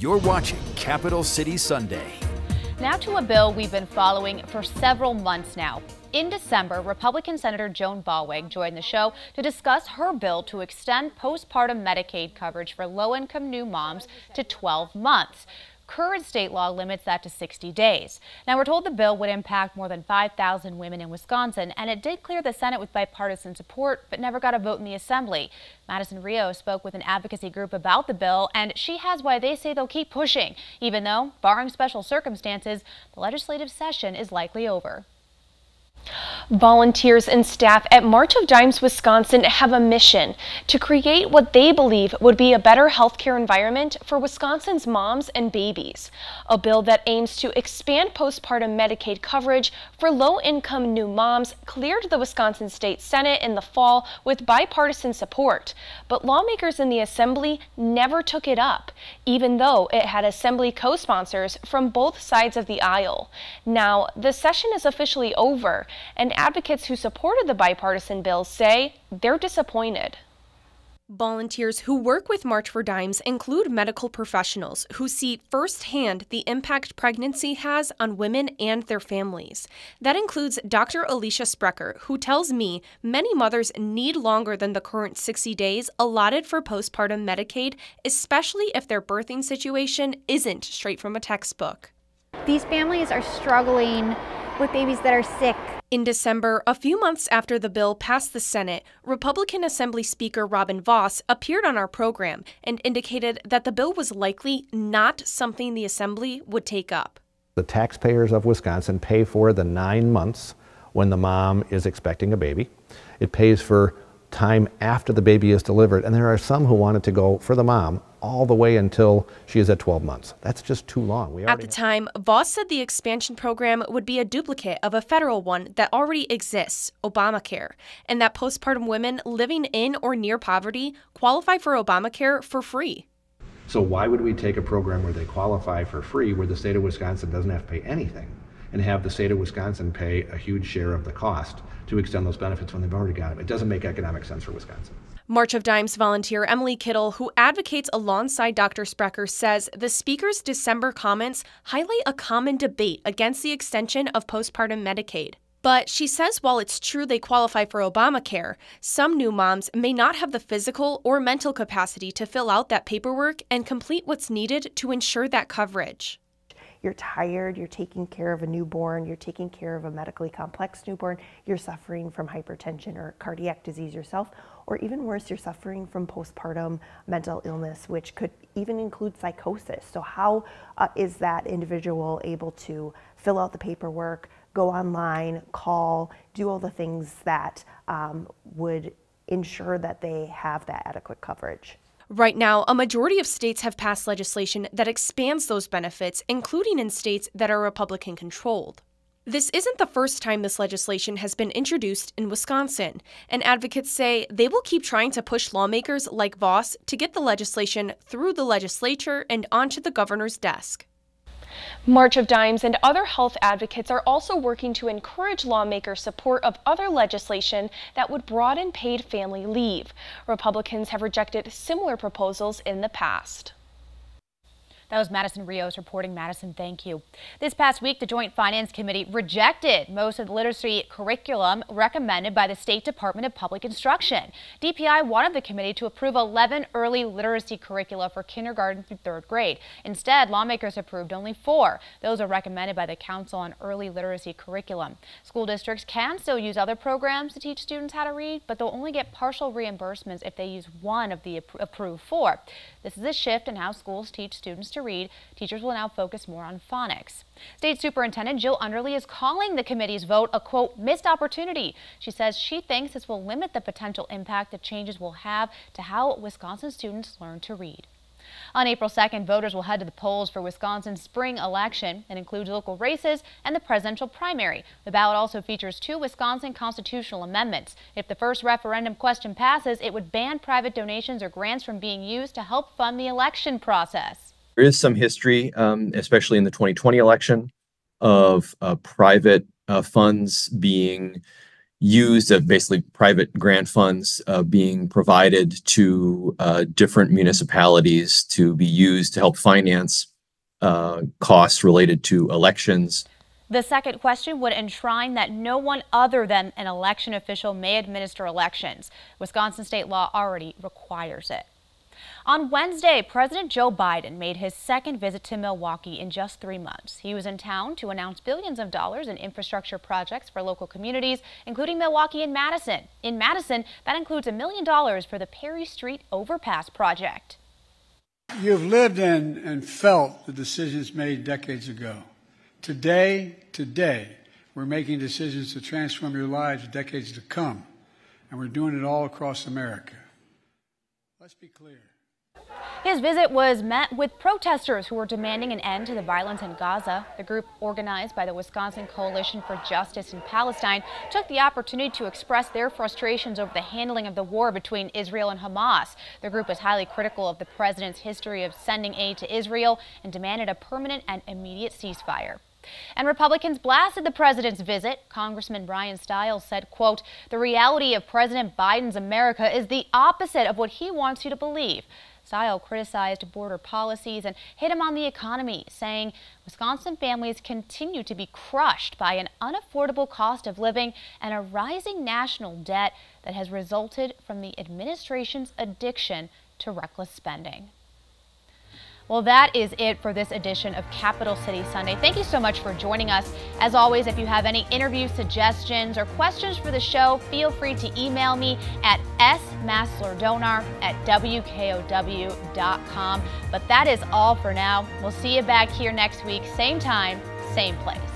You're watching Capital City Sunday. Now to a bill we've been following for several months now. In December, Republican Senator Joan Ballweg joined the show to discuss her bill to extend postpartum Medicaid coverage for low-income new moms to 12 months. Current state law limits that to 60 days. Now, we're told the bill would impact more than 5,000 women in Wisconsin, and it did clear the Senate with bipartisan support, but never got a vote in the Assembly. Madison Rio spoke with an advocacy group about the bill, and she has why they say they'll keep pushing, even though, barring special circumstances, the legislative session is likely over. Volunteers and staff at March of Dimes, Wisconsin have a mission to create what they believe would be a better healthcare environment for Wisconsin's moms and babies. A bill that aims to expand postpartum Medicaid coverage for low-income new moms cleared the Wisconsin State Senate in the fall with bipartisan support. But lawmakers in the Assembly never took it up, even though it had Assembly co-sponsors from both sides of the aisle. Now, the session is officially over and advocates who supported the bipartisan bill say they're disappointed. Volunteers who work with March for Dimes include medical professionals who see firsthand the impact pregnancy has on women and their families. That includes Dr. Alicia Sprecher, who tells me many mothers need longer than the current 60 days allotted for postpartum Medicaid, especially if their birthing situation isn't straight from a textbook. These families are struggling with babies that are sick. In December, a few months after the bill passed the Senate, Republican Assembly Speaker Robin Vos appeared on our program and indicated that the bill was likely not something the Assembly would take up. The taxpayers of Wisconsin pay for the nine months when the mom is expecting a baby. It pays for time after the baby is delivered, and there are some who wanted to go for the mom all the way until she is at 12 months. That's just too long. We at the time, Vos said the expansion program would be a duplicate of a federal one that already exists, Obamacare, and that postpartum women living in or near poverty qualify for Obamacare for free. So why would we take a program where they qualify for free where the state of Wisconsin doesn't have to pay anything and have the state of Wisconsin pay a huge share of the cost to extend those benefits when they've already got them? It doesn't make economic sense for Wisconsin. March of Dimes volunteer Emily Kittle, who advocates alongside Dr. Sprecher, says the speaker's December comments highlight a common debate against the extension of postpartum Medicaid. But she says while it's true they qualify for Obamacare, some new moms may not have the physical or mental capacity to fill out that paperwork and complete what's needed to ensure that coverage you're tired, you're taking care of a newborn, you're taking care of a medically complex newborn, you're suffering from hypertension or cardiac disease yourself, or even worse, you're suffering from postpartum mental illness, which could even include psychosis. So, how uh, is that individual able to fill out the paperwork, go online, call, do all the things that um, would ensure that they have that adequate coverage? Right now, a majority of states have passed legislation that expands those benefits, including in states that are Republican controlled. This isn't the first time this legislation has been introduced in Wisconsin, and advocates say they will keep trying to push lawmakers like Vos to get the legislation through the legislature and onto the governor's desk. March of Dimes and other health advocates are also working to encourage lawmaker support of other legislation that would broaden paid family leave. Republicans have rejected similar proposals in the past. That was Madison Rios reporting. Madison, thank you. This past week, the Joint Finance Committee rejected most of the literacy curriculum recommended by the State Department of Public Instruction. DPI wanted the committee to approve 11 early literacy curricula for kindergarten through third grade. Instead, lawmakers approved only four. Those are recommended by the Council on Early Literacy Curriculum. School districts can still use other programs to teach students how to read, but they'll only get partial reimbursements if they use one of the approved four. This is a shift in how schools teach students to to read, teachers will now focus more on phonics. State Superintendent Jill Underly is calling the committee's vote a, quote, missed opportunity. She says she thinks this will limit the potential impact the changes will have to how Wisconsin students learn to read. On April 2nd, voters will head to the polls for Wisconsin's spring election. It includes local races and the presidential primary. The ballot also features two Wisconsin constitutional amendments. If the first referendum question passes, it would ban private donations or grants from being used to help fund the election process. There is some history, um, especially in the 2020 election, of uh, private uh, funds being used uh, basically private grant funds uh, being provided to uh, different municipalities to be used to help finance uh, costs related to elections. The second question would enshrine that no one other than an election official may administer elections. Wisconsin state law already requires it. On Wednesday, President Joe Biden made his second visit to Milwaukee in just three months. He was in town to announce billions of dollars in infrastructure projects for local communities, including Milwaukee and Madison. In Madison, that includes a million dollars for the Perry Street Overpass project. You've lived in and felt the decisions made decades ago. Today, today, we're making decisions to transform your lives decades to come, and we're doing it all across America. Let's be clear. His visit was met with protesters who were demanding an end to the violence in Gaza. The group, organized by the Wisconsin Coalition for Justice in Palestine, took the opportunity to express their frustrations over the handling of the war between Israel and Hamas. The group was highly critical of the president's history of sending aid to Israel and demanded a permanent and immediate ceasefire. And Republicans blasted the president's visit. Congressman Bryan Steil said, quote, the reality of President Biden's America is the opposite of what he wants you to believe. Stiles criticized border policies and hit him on the economy, saying Wisconsin families continue to be crushed by an unaffordable cost of living and a rising national debt that has resulted from the administration's addiction to reckless spending. Well, that is it for this edition of Capital City Sunday. Thank you so much for joining us. As always, if you have any interview suggestions or questions for the show, feel free to email me at smaslerdonar at wkow.com. But that is all for now. We'll see you back here next week, same time, same place.